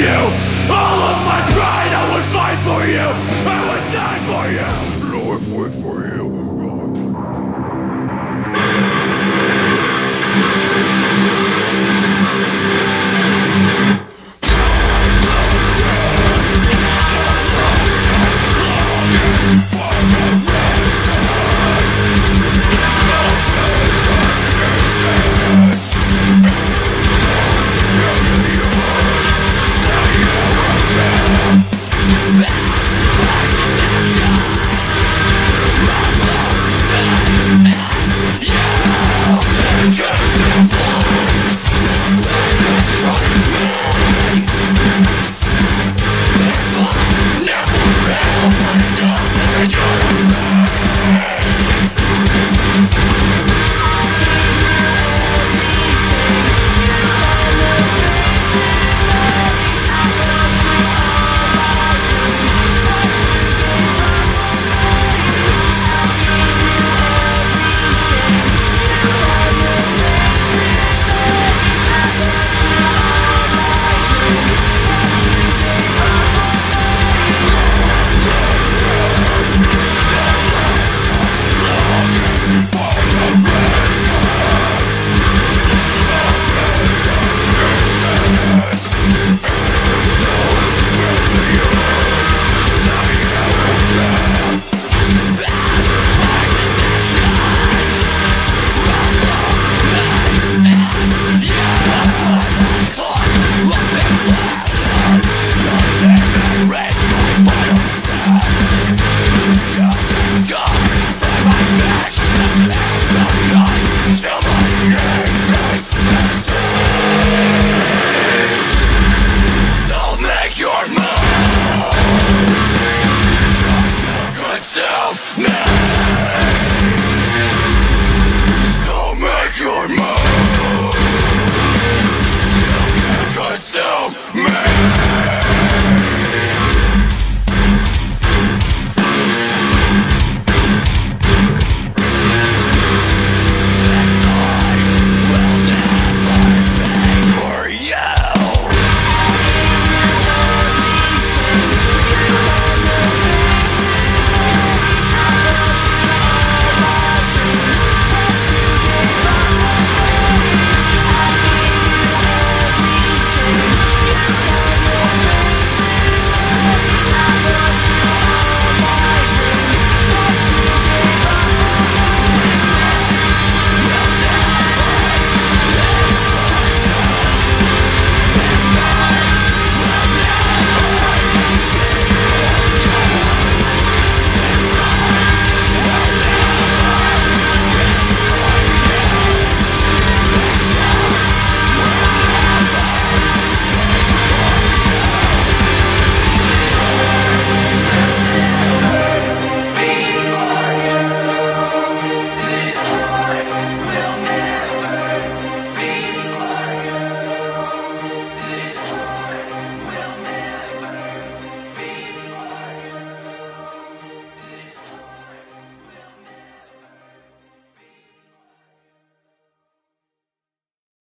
you. All of my pride I would fight for you.